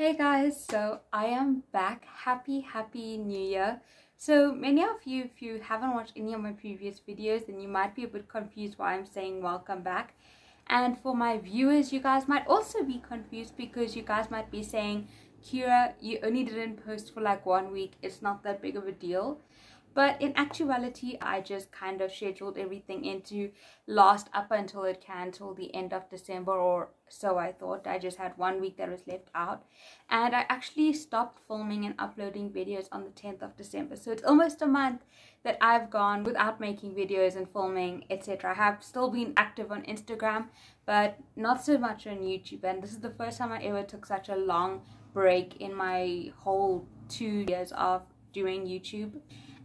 Hey guys, so I am back. Happy, happy new year. So many of you, if you haven't watched any of my previous videos, then you might be a bit confused why I'm saying welcome back. And for my viewers, you guys might also be confused because you guys might be saying, Keyura, you only didn't post for like one week. It's not that big of a deal. But in actuality, I just kind of scheduled everything into last up until it can till the end of December or so I thought. I just had one week that was left out. And I actually stopped filming and uploading videos on the 10th of December. So it's almost a month that I've gone without making videos and filming, etc. I have still been active on Instagram, but not so much on YouTube. And this is the first time I ever took such a long break in my whole two years of doing YouTube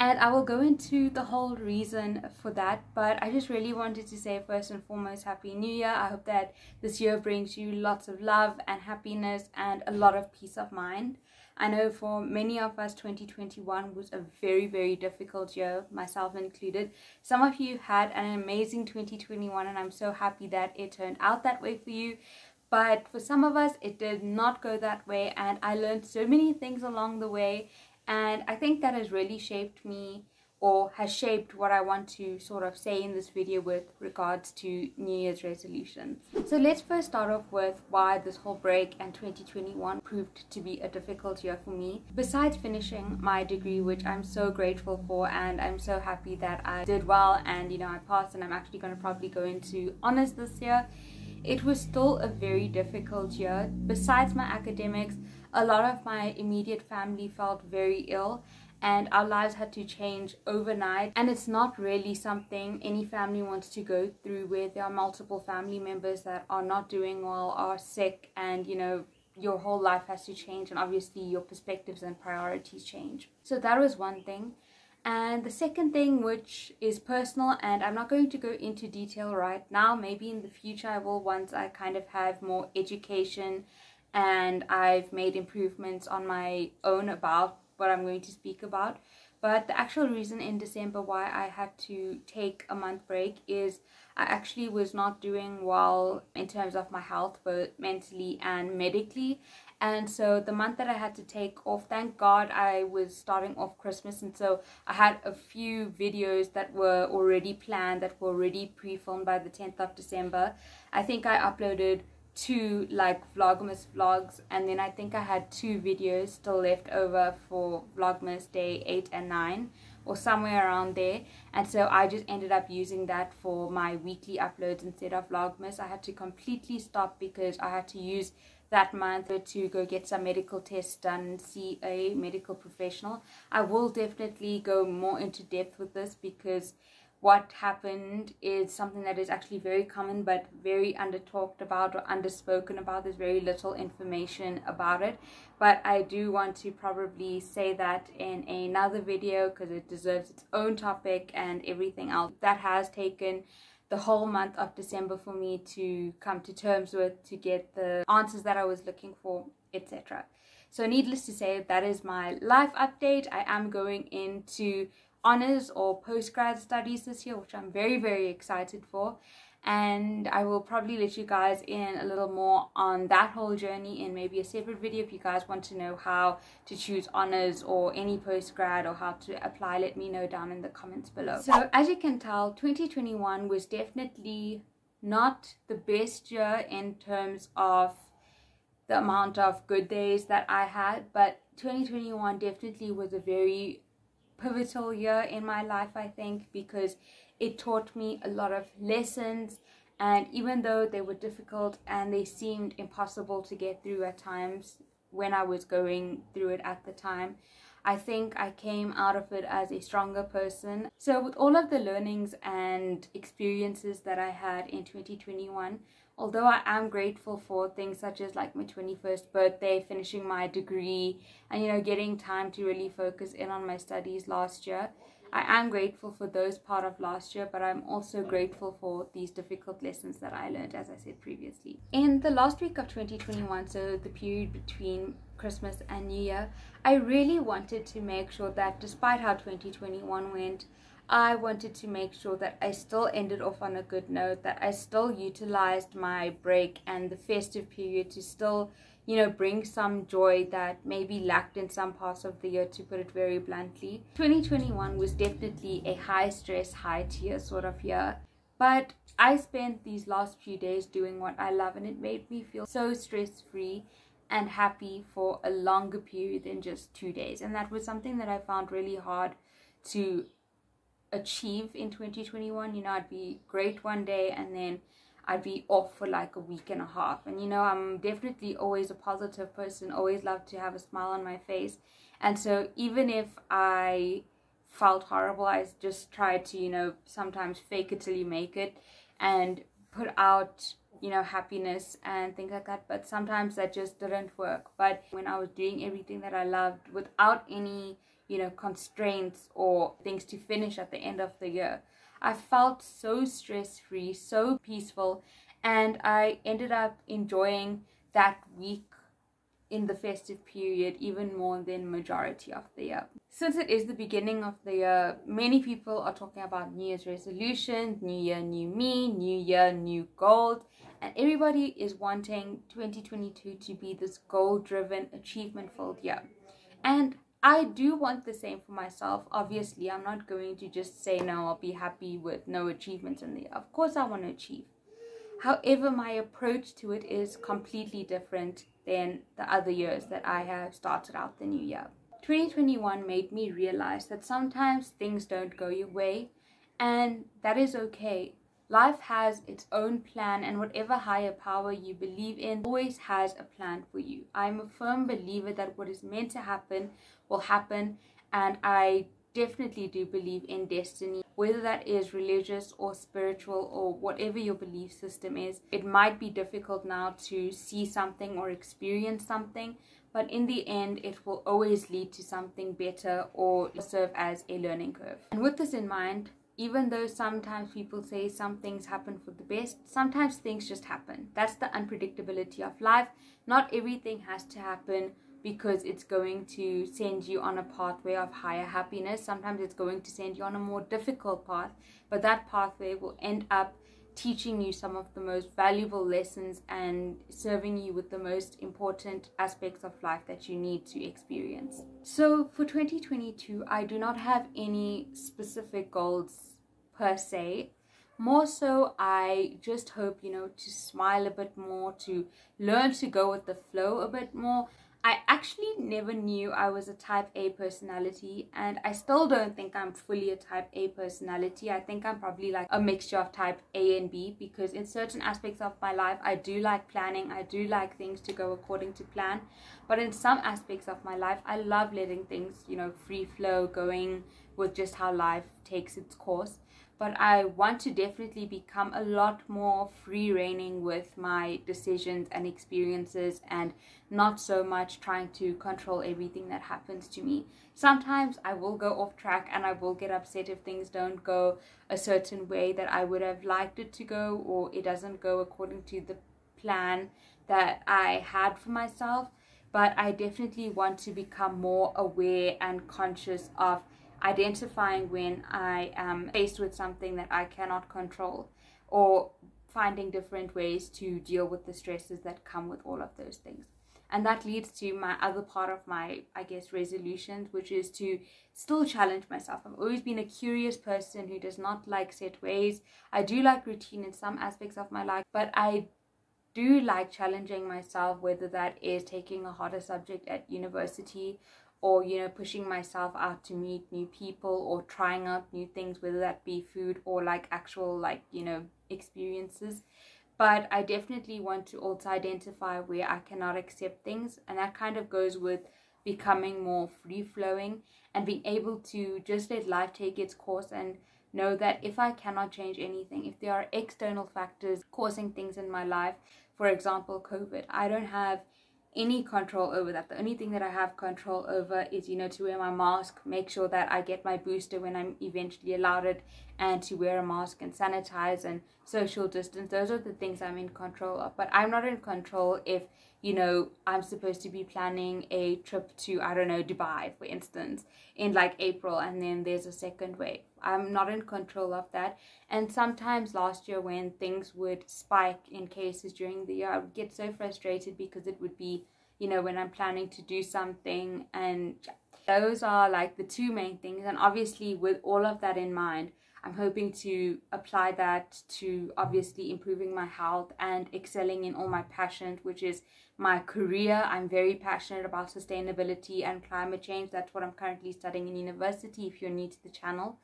and I will go into the whole reason for that. But I just really wanted to say, first and foremost, Happy New Year. I hope that this year brings you lots of love and happiness and a lot of peace of mind. I know for many of us, 2021 was a very, very difficult year, myself included. Some of you had an amazing 2021, and I'm so happy that it turned out that way for you. But for some of us, it did not go that way, and I learned so many things along the way and I think that has really shaped me or has shaped what I want to sort of say in this video with regards to New Year's resolutions. So let's first start off with why this whole break and 2021 proved to be a difficult year for me. Besides finishing my degree, which I'm so grateful for and I'm so happy that I did well and you know I passed and I'm actually going to probably go into honors this year, it was still a very difficult year. Besides my academics, a lot of my immediate family felt very ill and our lives had to change overnight. And it's not really something any family wants to go through where there are multiple family members that are not doing well are sick and you know your whole life has to change and obviously your perspectives and priorities change. So that was one thing. And the second thing which is personal and i'm not going to go into detail right now maybe in the future i will once i kind of have more education and I've made improvements on my own about what I'm going to speak about. But the actual reason in December why I had to take a month break is I actually was not doing well in terms of my health, both mentally and medically. And so the month that I had to take off, thank God I was starting off Christmas. And so I had a few videos that were already planned, that were already pre filmed by the 10th of December. I think I uploaded two like vlogmas vlogs and then i think i had two videos still left over for vlogmas day 8 and 9 or somewhere around there. And so i just ended up using that for my weekly uploads instead of vlogmas. I had to completely stop because i had to use that month to go get some medical tests done see a medical professional. I will definitely go more into depth with this because what happened is something that is actually very common but very under talked about or underspoken about. There's very little information about it. But I do want to probably say that in another video because it deserves its own topic and everything else. That has taken the whole month of December for me to come to terms with, to get the answers that I was looking for, etc. So needless to say, that is my life update. I am going into honors or postgrad studies this year, which I'm very, very excited for. And I will probably let you guys in a little more on that whole journey in maybe a separate video. If you guys want to know how to choose honors or any postgrad or how to apply, let me know down in the comments below. So as you can tell, 2021 was definitely not the best year in terms of the amount of good days that I had, but 2021 definitely was a very pivotal year in my life, I think, because it taught me a lot of lessons. And even though they were difficult and they seemed impossible to get through at times when I was going through it at the time, I think I came out of it as a stronger person. So, with all of the learnings and experiences that I had in 2021, although I am grateful for things such as like my 21st birthday, finishing my degree, and you know, getting time to really focus in on my studies last year, I am grateful for those part of last year, but I'm also grateful for these difficult lessons that I learned, as I said previously. In the last week of 2021, so the period between Christmas and New Year, I really wanted to make sure that despite how 2021 went, I wanted to make sure that I still ended off on a good note, that I still utilized my break and the festive period to still you know, bring some joy that maybe lacked in some parts of the year, to put it very bluntly. 2021 was definitely a high stress, high tear sort of year. But I spent these last few days doing what I love, and it made me feel so stress free and happy for a longer period than just two days. And that was something that I found really hard to achieve in 2021. You know, I'd be great one day and then I'd be off for like a week and a half. And you know, I'm definitely always a positive person, always love to have a smile on my face. And so even if I felt horrible, I just tried to, you know, sometimes fake it till you make it and put out, you know, happiness and things like that. But sometimes that just didn't work. But when I was doing everything that I loved without any, you know, constraints or things to finish at the end of the year, I felt so stress free, so peaceful, and I ended up enjoying that week in the festive period even more than majority of the year. Since it is the beginning of the year, many people are talking about New Year's resolutions, New Year, New Me, New Year, New Gold, and everybody is wanting 2022 to be this goal driven, achievement filled year. And I do want the same for myself. Obviously, I'm not going to just say no, I'll be happy with no achievements in the year. Of course, I want to achieve. However, my approach to it is completely different than the other years that I have started out the new year. 2021 made me realize that sometimes things don't go your way, and that is okay. Life has its own plan, and whatever higher power you believe in always has a plan for you. I'm a firm believer that what is meant to happen will happen, and I definitely do believe in destiny, whether that is religious or spiritual or whatever your belief system is. It might be difficult now to see something or experience something, but in the end, it will always lead to something better or serve as a learning curve. And with this in mind, even though sometimes people say some things happen for the best, sometimes things just happen. That's the unpredictability of life. Not everything has to happen because it's going to send you on a pathway of higher happiness. Sometimes it's going to send you on a more difficult path, but that pathway will end up teaching you some of the most valuable lessons and serving you with the most important aspects of life that you need to experience. So for 2022, I do not have any specific goals per se. More so, I just hope, you know, to smile a bit more, to learn to go with the flow a bit more. I actually never knew I was a type A personality, and I still don't think I'm fully a type A personality. I think I'm probably like a mixture of type A and B because in certain aspects of my life, I do like planning, I do like things to go according to plan, but in some aspects of my life, I love letting things, you know, free flow, going with just how life takes its course but I want to definitely become a lot more free reigning with my decisions and experiences and not so much trying to control everything that happens to me. Sometimes I will go off track and I will get upset if things don't go a certain way that I would have liked it to go or it doesn't go according to the plan that I had for myself. But I definitely want to become more aware and conscious of identifying when I am faced with something that I cannot control or finding different ways to deal with the stresses that come with all of those things. And that leads to my other part of my, I guess, resolutions, which is to still challenge myself. I've always been a curious person who does not like set ways. I do like routine in some aspects of my life, but I do like challenging myself, whether that is taking a harder subject at university or you know pushing myself out to meet new people or trying out new things whether that be food or like actual like you know experiences. But i definitely want to also identify where i cannot accept things and that kind of goes with becoming more free flowing and being able to just let life take its course and know that if i cannot change anything if there are external factors causing things in my life for example covid i don't have any control over that. The only thing that I have control over is, you know, to wear my mask, make sure that I get my booster when I'm eventually allowed it, and to wear a mask and sanitize and social distance. Those are the things I'm in control of. But I'm not in control if, you know, I'm supposed to be planning a trip to, I don't know, Dubai, for instance, in like April and then there's a second wave. I'm not in control of that. And sometimes last year when things would spike in cases during the year, I would get so frustrated because it would be, you know, when I'm planning to do something and those are like the two main things. And obviously with all of that in mind, I'm hoping to apply that to obviously improving my health and excelling in all my passions, which is my career. I'm very passionate about sustainability and climate change. That's what I'm currently studying in university if you're new to the channel.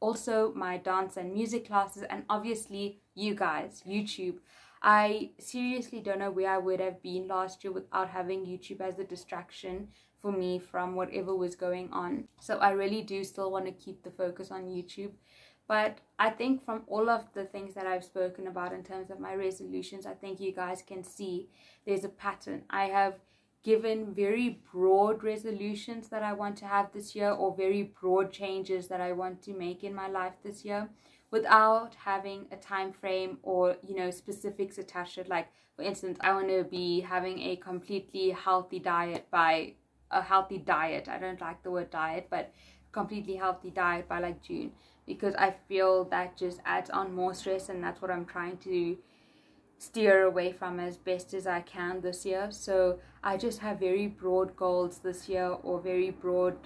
Also, my dance and music classes, and obviously, you guys, YouTube. I seriously don't know where I would have been last year without having YouTube as a distraction for me from whatever was going on. So I really do still want to keep the focus on YouTube. But I think from all of the things that I've spoken about in terms of my resolutions, I think you guys can see there's a pattern. I have given very broad resolutions that I want to have this year or very broad changes that I want to make in my life this year without having a time frame or you know specifics attached. To it like for instance I want to be having a completely healthy diet by a healthy diet. I don't like the word diet but completely healthy diet by like June because I feel that just adds on more stress and that's what I'm trying to steer away from as best as I can this year. So I just have very broad goals this year or very broad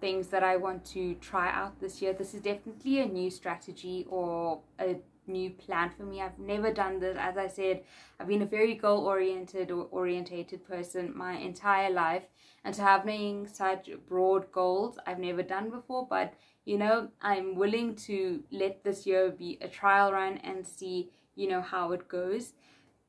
things that I want to try out this year. This is definitely a new strategy or a new plan for me. I've never done this. As I said, I've been a very goal oriented or orientated person my entire life. And so having such broad goals, I've never done before, but you know, I'm willing to let this year be a trial run and see, you know, how it goes.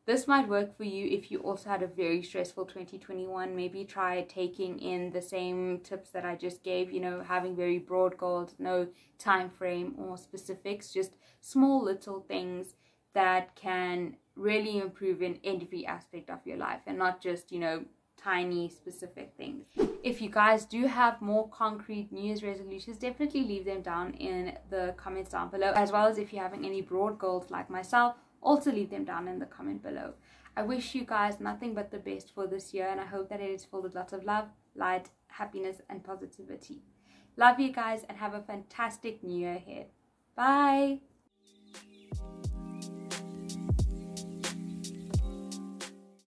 This might work for you if you also had a very stressful 2021. Maybe try taking in the same tips that I just gave, you know, having very broad goals, no time frame or specifics, just small little things that can really improve in every aspect of your life and not just, you know, tiny specific things. If you guys do have more concrete New Year's resolutions, definitely leave them down in the comments down below. As well as if you're having any broad goals like myself, also leave them down in the comment below. I wish you guys nothing but the best for this year and I hope that it is filled with lots of love, light, happiness and positivity. Love you guys and have a fantastic new year ahead. Bye!